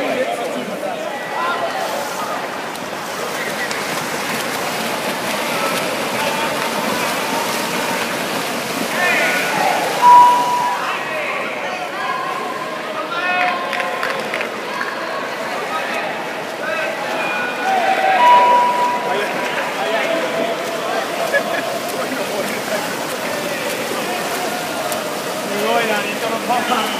すごいな、ニットのパワ。